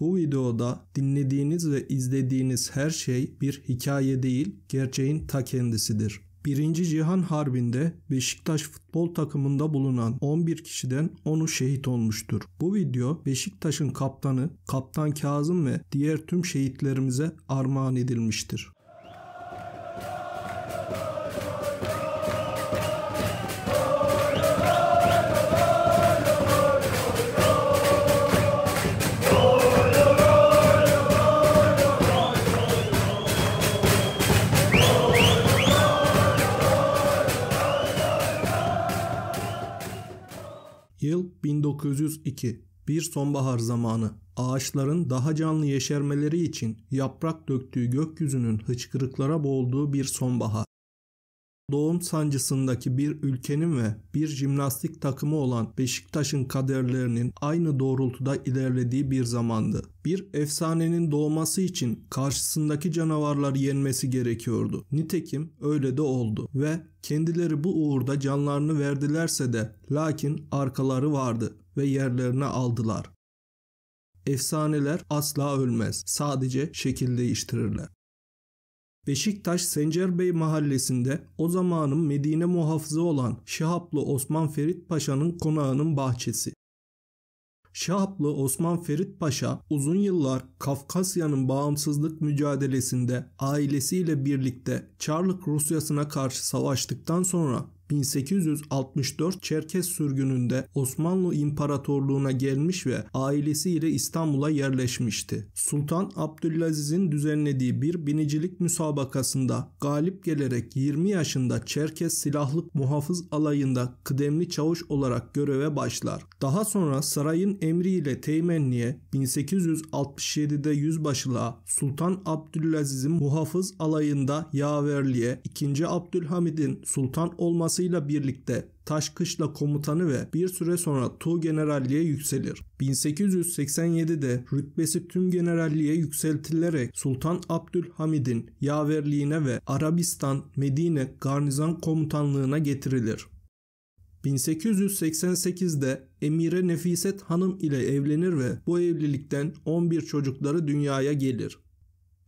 Bu videoda dinlediğiniz ve izlediğiniz her şey bir hikaye değil, gerçeğin ta kendisidir. Birinci Cihan Harbi'nde Beşiktaş futbol takımında bulunan 11 kişiden 10'u şehit olmuştur. Bu video Beşiktaş'ın kaptanı Kaptan Kazım ve diğer tüm şehitlerimize armağan edilmiştir. 1902. Bir sonbahar zamanı. Ağaçların daha canlı yeşermeleri için yaprak döktüğü gökyüzünün hıçkırıklara boğulduğu bir sonbahar. Doğum sancısındaki bir ülkenin ve bir jimnastik takımı olan Beşiktaş'ın kaderlerinin aynı doğrultuda ilerlediği bir zamandı. Bir efsanenin doğması için karşısındaki canavarları yenmesi gerekiyordu. Nitekim öyle de oldu ve kendileri bu uğurda canlarını verdilerse de lakin arkaları vardı ve yerlerine aldılar. Efsaneler asla ölmez, sadece şekil değiştirirler. Beşiktaş Sencerbey mahallesinde o zamanın Medine muhafızı olan Şahaplı Osman Ferit Paşa'nın konağının bahçesi. Şahaplı Osman Ferit Paşa uzun yıllar Kafkasya'nın bağımsızlık mücadelesinde ailesiyle birlikte Çarlık Rusyası'na karşı savaştıktan sonra 1864 Çerkes sürgününde Osmanlı İmparatorluğu'na gelmiş ve ailesiyle İstanbul'a yerleşmişti. Sultan Abdülaziz'in düzenlediği bir binicilik müsabakasında galip gelerek 20 yaşında Çerkes Silahlık Muhafız Alayı'nda kıdemli çavuş olarak göreve başlar. Daha sonra sarayın emriyle teğmenliğe 1867'de yüzbaşılığa Sultan Abdülaziz'in muhafız alayında yaverliğe 2. Abdülhamid'in sultan olması olmasıyla birlikte Taşkışla komutanı ve bir süre sonra Tu generalliğe yükselir. 1887'de rütbesi tüm generalliğe yükseltilerek Sultan Abdülhamid'in yaverliğine ve Arabistan Medine garnizon komutanlığına getirilir. 1888'de Emire Nefiset Hanım ile evlenir ve bu evlilikten 11 çocukları dünyaya gelir.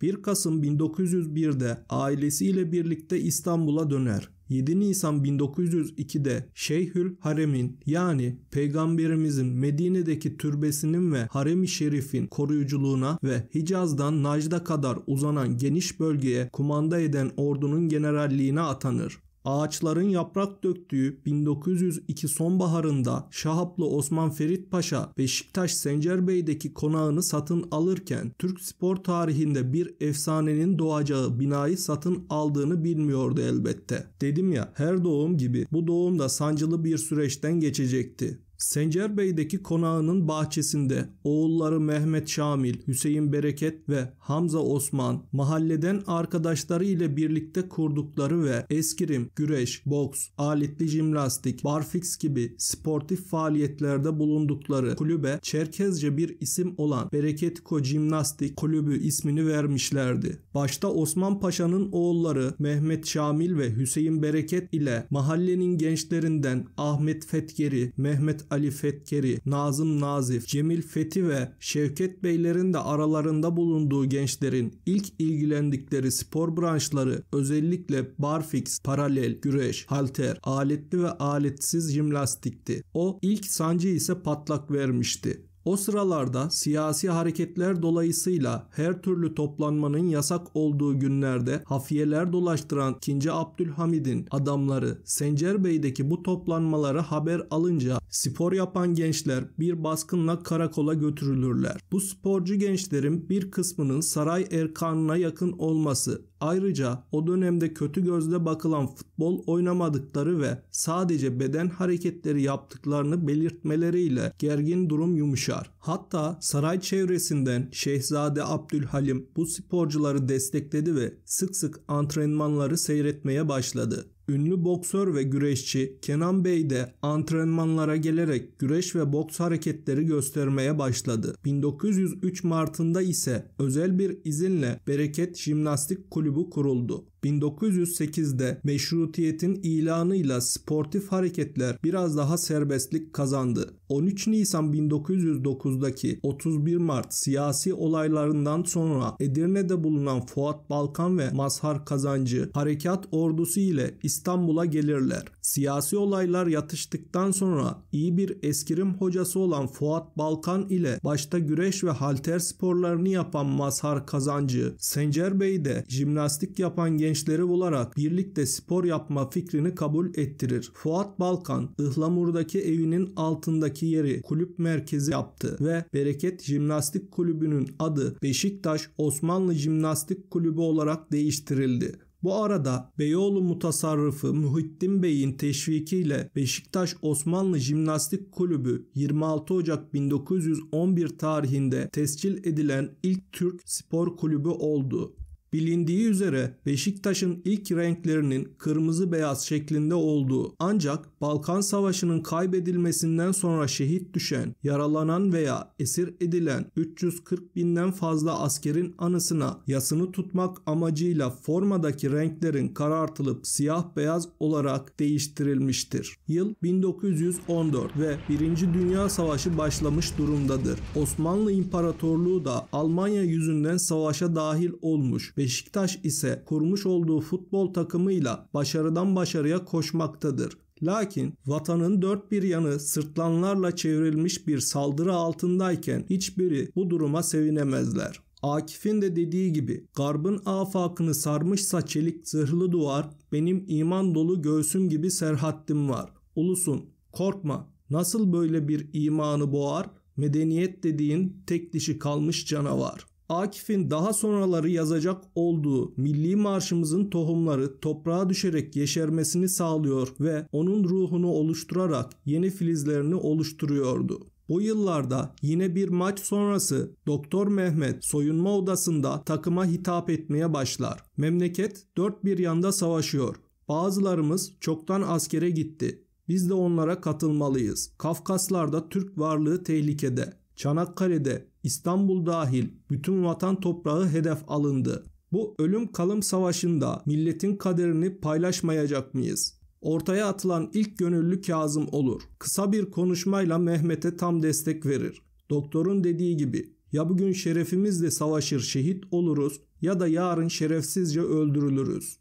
1 Kasım 1901'de ailesiyle birlikte İstanbul'a döner. 7 Nisan 1902'de Şeyhül Harem'in yani Peygamberimizin Medine'deki türbesinin ve Harem-i Şerif'in koruyuculuğuna ve Hicaz'dan Najd'a kadar uzanan geniş bölgeye kumanda eden ordunun generalliğine atanır. Ağaçların yaprak döktüğü 1902 sonbaharında Şahaplı Osman Ferit Paşa Beşiktaş Sencerbey'deki konağını satın alırken Türk spor tarihinde bir efsanenin doğacağı binayı satın aldığını bilmiyordu elbette. Dedim ya her doğum gibi bu doğum da sancılı bir süreçten geçecekti. Sencerbey'deki konağının bahçesinde oğulları Mehmet Şamil, Hüseyin Bereket ve Hamza Osman mahalleden arkadaşları ile birlikte kurdukları ve eskrim, güreş, boks, aletli jimnastik, barfix gibi sportif faaliyetlerde bulundukları kulübe Çerkezce bir isim olan Bereketiko Jimnastik Kulübü ismini vermişlerdi. Başta Osman Paşa'nın oğulları Mehmet Şamil ve Hüseyin Bereket ile mahallenin gençlerinden Ahmet Fetkeri, Mehmet Ali Fetkeri, Nazım Nazif, Cemil Fethi ve Şevket Beylerin de aralarında bulunduğu gençlerin ilk ilgilendikleri spor branşları özellikle barfix, paralel, güreş, halter, aletli ve aletsiz jimnastikti. O ilk sancı ise patlak vermişti. O sıralarda siyasi hareketler dolayısıyla her türlü toplanmanın yasak olduğu günlerde hafiyeler dolaştıran 2. Abdülhamid'in adamları Sencerbey'deki bu toplanmaları haber alınca spor yapan gençler bir baskınla karakola götürülürler. Bu sporcu gençlerin bir kısmının saray erkanına yakın olması Ayrıca o dönemde kötü gözle bakılan futbol oynamadıkları ve sadece beden hareketleri yaptıklarını belirtmeleriyle gergin durum yumuşar. Hatta saray çevresinden Şehzade Abdülhalim bu sporcuları destekledi ve sık sık antrenmanları seyretmeye başladı. Ünlü boksör ve güreşçi Kenan Bey de antrenmanlara gelerek güreş ve boks hareketleri göstermeye başladı. 1903 Mart'ında ise özel bir izinle Bereket Jimnastik Kulübü kuruldu. 1908'de meşrutiyetin ilanıyla sportif hareketler biraz daha serbestlik kazandı. 13 Nisan 1909'daki 31 Mart siyasi olaylarından sonra Edirne'de bulunan Fuat Balkan ve Mazhar Kazancı harekat ordusu ile İstanbul'a gelirler. Siyasi olaylar yatıştıktan sonra iyi bir eskirim hocası olan Fuat Balkan ile başta güreş ve halter sporlarını yapan Mazhar Kazancı, Sencer Bey de jimnastik yapan gençleri bularak birlikte spor yapma fikrini kabul ettirir. Fuat Balkan, Ihlamur'daki evinin altındaki yeri kulüp merkezi yaptı ve Bereket Jimnastik Kulübü'nün adı Beşiktaş Osmanlı Jimnastik Kulübü olarak değiştirildi. Bu arada Beyoğlu mutasarrıfı Muhittin Bey'in teşvikiyle Beşiktaş Osmanlı Jimnastik Kulübü 26 Ocak 1911 tarihinde tescil edilen ilk Türk spor kulübü oldu. Bilindiği üzere Beşiktaş'ın ilk renklerinin kırmızı beyaz şeklinde olduğu ancak Balkan Savaşı'nın kaybedilmesinden sonra şehit düşen, yaralanan veya esir edilen 340 binden fazla askerin anısına yasını tutmak amacıyla formadaki renklerin karartılıp siyah beyaz olarak değiştirilmiştir. Yıl 1914 ve 1. Dünya Savaşı başlamış durumdadır. Osmanlı İmparatorluğu da Almanya yüzünden savaşa dahil olmuş Beşiktaş ise kurmuş olduğu futbol takımıyla başarıdan başarıya koşmaktadır. Lakin vatanın dört bir yanı sırtlanlarla çevrilmiş bir saldırı altındayken hiçbiri bu duruma sevinemezler. Akif'in de dediği gibi garbın afakını sarmışsa çelik zırhlı duvar benim iman dolu göğsüm gibi serhattim var. Ulusun korkma nasıl böyle bir imanı boğar medeniyet dediğin tek dişi kalmış canavar. Akif'in daha sonraları yazacak olduğu milli marşımızın tohumları toprağa düşerek yeşermesini sağlıyor ve onun ruhunu oluşturarak yeni filizlerini oluşturuyordu. Bu yıllarda yine bir maç sonrası Doktor Mehmet soyunma odasında takıma hitap etmeye başlar. Memleket dört bir yanda savaşıyor. Bazılarımız çoktan askere gitti. Biz de onlara katılmalıyız. Kafkaslarda Türk varlığı tehlikede. Çanakkale'de İstanbul dahil bütün vatan toprağı hedef alındı. Bu ölüm kalım savaşında milletin kaderini paylaşmayacak mıyız? Ortaya atılan ilk gönüllü Kazım olur. Kısa bir konuşmayla Mehmet'e tam destek verir. Doktorun dediği gibi ya bugün şerefimizle savaşır şehit oluruz ya da yarın şerefsizce öldürülürüz.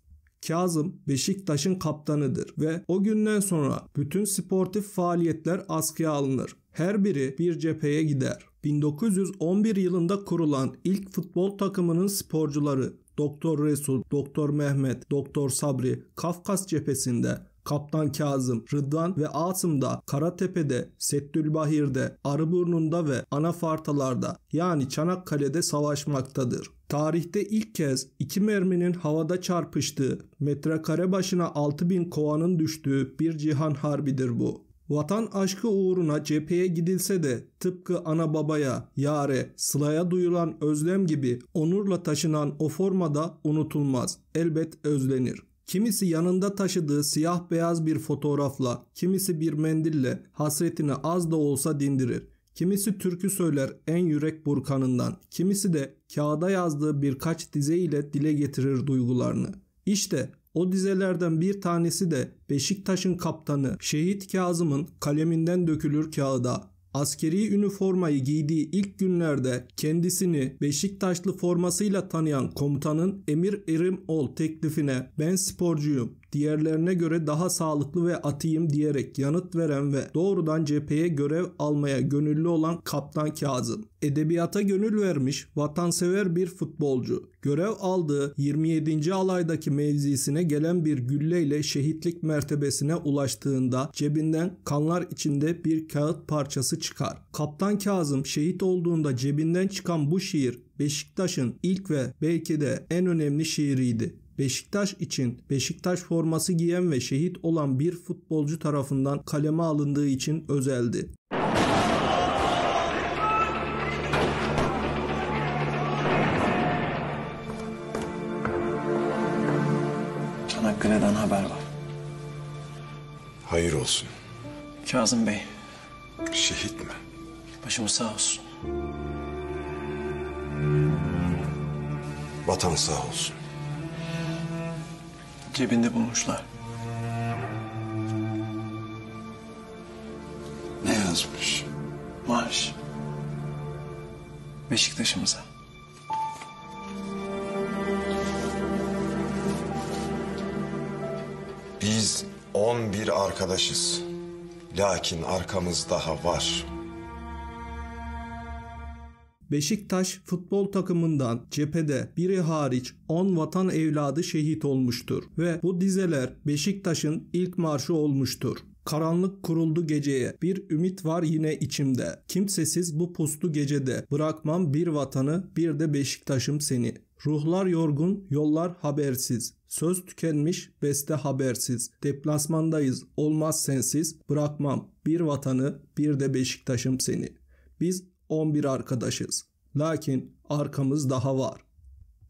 Kazım Beşiktaş'ın kaptanıdır ve o günden sonra bütün sportif faaliyetler askıya alınır. Her biri bir cepheye gider. 1911 yılında kurulan ilk futbol takımının sporcuları Doktor Resul, Doktor Mehmet, Doktor Sabri Kafkas cephesinde Kaptan Kazım, Rıdvan ve Asım'da, Karatepe'de, Settülbahir'de, Arıburnu'nda ve Anafartalar'da yani Çanakkale'de savaşmaktadır. Tarihte ilk kez iki merminin havada çarpıştığı, metrekare başına 6000 kovanın düştüğü bir cihan harbidir bu. Vatan aşkı uğruna cepheye gidilse de tıpkı ana babaya, yare, sılaya duyulan özlem gibi onurla taşınan o formada unutulmaz. Elbet özlenir. Kimisi yanında taşıdığı siyah beyaz bir fotoğrafla, kimisi bir mendille hasretini az da olsa dindirir. Kimisi türkü söyler en yürek burkanından, kimisi de kağıda yazdığı birkaç dize ile dile getirir duygularını. İşte o dizelerden bir tanesi de Beşiktaş'ın kaptanı Şehit Kazım'ın kaleminden dökülür kağıda. Askeri üniformayı giydiği ilk günlerde kendisini Beşiktaşlı formasıyla tanıyan komutanın Emir Erim ol teklifine ben sporcuyum diğerlerine göre daha sağlıklı ve atayım diyerek yanıt veren ve doğrudan cepheye görev almaya gönüllü olan Kaptan Kazım. Edebiyata gönül vermiş, vatansever bir futbolcu. Görev aldığı 27. alaydaki mevzisine gelen bir gülleyle şehitlik mertebesine ulaştığında cebinden kanlar içinde bir kağıt parçası çıkar. Kaptan Kazım şehit olduğunda cebinden çıkan bu şiir Beşiktaş'ın ilk ve belki de en önemli şiiriydi. Beşiktaş için Beşiktaş forması giyen ve şehit olan bir futbolcu tarafından kaleme alındığı için özeldi. Çanakkale'den haber var. Hayır olsun. Kazım Bey, Şehit mi? başımız sağ olsun. Vatan sağ olsun. Cebinde bulmuşlar. Ne yazmış? Marş. Beşiktaş'ımıza. Biz 11 arkadaşız. Lakin arkamız daha var. Beşiktaş futbol takımından cephede biri hariç 10 vatan evladı şehit olmuştur ve bu dizeler Beşiktaş'ın ilk marşı olmuştur. Karanlık kuruldu geceye, bir ümit var yine içimde. Kimsesiz bu puslu gecede, bırakmam bir vatanı, bir de Beşiktaş'ım seni. Ruhlar yorgun, yollar habersiz. Söz tükenmiş, beste habersiz. Deplasmandayız, olmaz sensiz. Bırakmam bir vatanı, bir de Beşiktaş'ım seni. Biz 11 arkadaşız. Lakin arkamız daha var.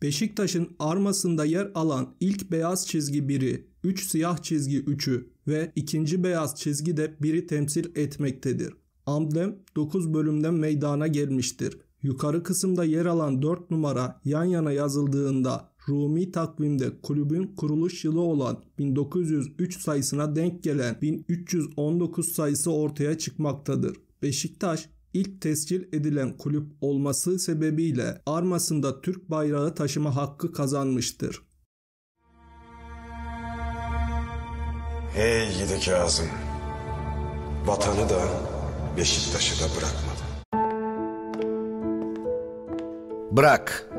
Beşiktaş'ın armasında yer alan ilk beyaz çizgi biri, 3 siyah çizgi 3'ü ve ikinci beyaz çizgi de biri temsil etmektedir. Amblem 9 bölümden meydana gelmiştir. Yukarı kısımda yer alan 4 numara yan yana yazıldığında Rumi takvimde kulübün kuruluş yılı olan 1903 sayısına denk gelen 1319 sayısı ortaya çıkmaktadır. Beşiktaş ilk tescil edilen kulüp olması sebebiyle armasında Türk bayrağı taşıma hakkı kazanmıştır. Hey Yedi Kazım. Vatanı da Beşiktaş'ı da bırakmadı. Bırak.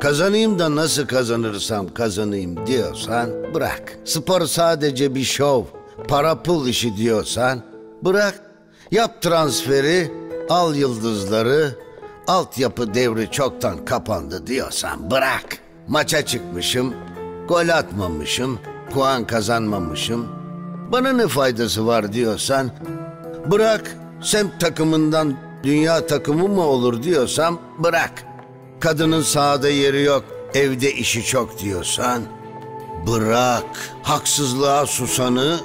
Kazanayım da nasıl kazanırsam kazanayım diyorsan bırak. Spor sadece bir şov, para pul işi diyorsan bırak. Yap transferi, al yıldızları, altyapı devri çoktan kapandı diyorsan bırak. Maça çıkmışım, gol atmamışım, puan kazanmamışım. Bana ne faydası var diyorsan bırak. Semt takımından dünya takımı mı olur diyorsam bırak. Kadının sahada yeri yok, evde işi çok diyorsan bırak. Haksızlığa susanı,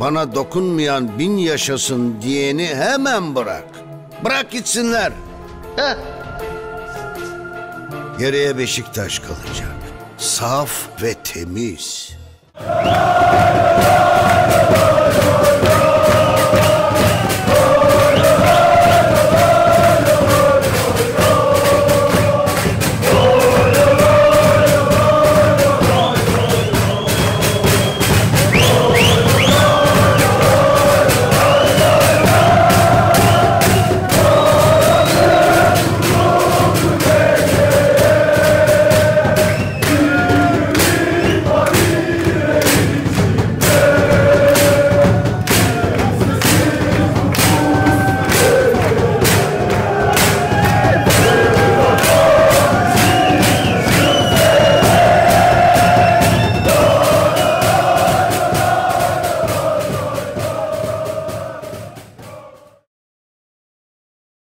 bana dokunmayan bin yaşasın diyeni hemen bırak. Bırak gitsinler. Heh. Geriye Beşiktaş kalacak. Saf ve temiz.